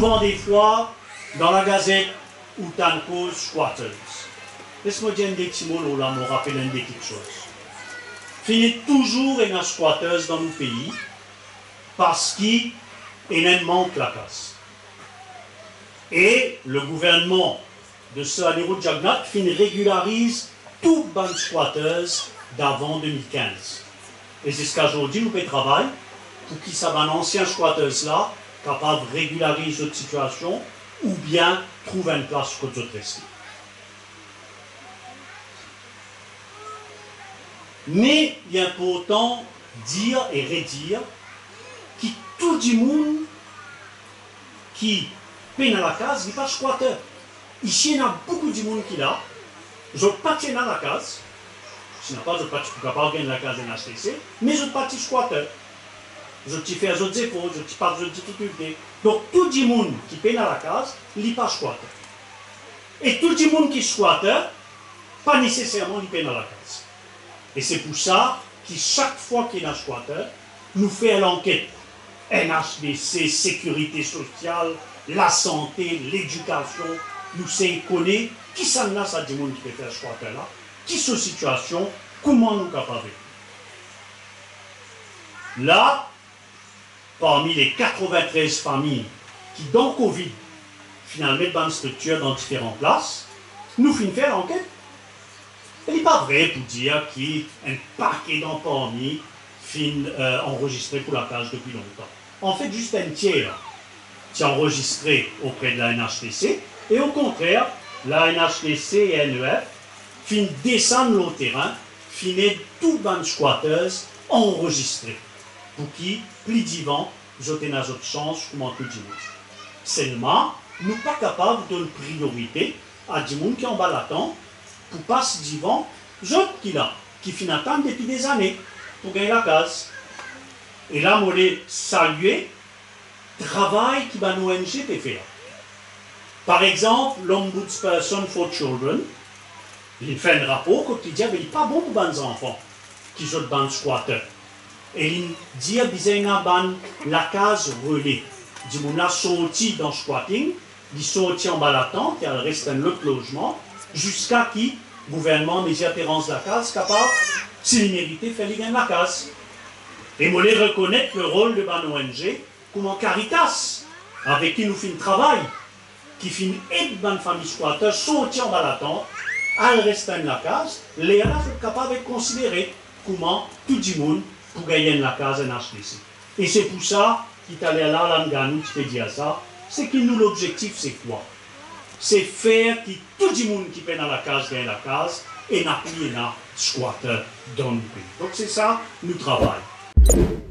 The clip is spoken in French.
entend des fois dans la gazette ou tant cause squatters. Laisse-moi dire des petits mots là, me rappeler des petites choses. Finit toujours une squatters dans nos pays parce qu'il manque la casse. Et le gouvernement de ce Anirudh Jagnat régularise tout les squatters d'avant 2015. Et c'est ce qu'aujourd'hui nous pouvons travailler pour qu'ils soient ancien squatters là, capable de régulariser notre situation ou bien trouver une place pour notre rester. Mais il est important dire et redire que tout le monde qui peine à la case n'est pas squatter. Ici, il y a beaucoup de monde qui là. Je pas à la case. Je n'ai pas de pour capable gagner la case de HTC, mais je parti squatter. Je fais autres efforts, je parle de difficultés. Donc, tout le monde qui peine à la case, il n'est pas squatter. Et tout le monde qui squatte, pas nécessairement il peine à la case. Et c'est pour ça que chaque fois qu'il y a un squatter, nous faisons l'enquête. NHDC, sécurité sociale, la santé, l'éducation, nous savons connaître qui s'en a ça du monde qui peut faire squatter là, qui sont situation, comment nous capables. Là, parmi les 93 familles qui, dans Covid, finalement, dans une structure dans différentes places, nous finissons faire l'enquête. Il n'est pas vrai pour dire qu'un paquet d'employés fin euh, enregistré pour la case depuis longtemps. En fait, juste un tiers qui est enregistré auprès de la NHTC, et au contraire, la NHTC et NEF fin descendre au terrain, finir tout les squatters enregistrés, pour qui, plus d'ivant, ils ont une chance, comme tout le monde. Seulement, nous pas capables de donner priorité à des gens qui ont l'attente pour passer devant autres qui là, qui attendre depuis des années pour gagner la case. Et là, voulais saluer le travail que l'ONG peut faire. Par exemple, l'Ombudsperson for Children, il fait un rapport quotidien, mais il n'est pas bon pour les enfants qui sont dans le squatter. Et il dit qu'il y a la case relais. Dit sorti dans squatting, il sorti en bas l'attente, il reste un autre logement, jusqu'à qui gouvernement met la case capable, s'il mérite, faire gagner la case. Et je voulais reconnaître le rôle de l'ONG ONG comme Caritas, avec qui nous faisons un travail, qui fait aider les familles squatteurs, sortir en bas l'attente, elle reste dans la case, les capables de considérer comment tout le monde pour gagner la case en HDC. Et c'est pour ça qu'il allé là, l'Anganou, qui fait dire ça, c'est que nous, l'objectif, c'est quoi? C'est faire que tout le monde qui peine dans la case gagne la case et n'a plus un squatter dans le pays. Donc c'est ça, nous travaillons.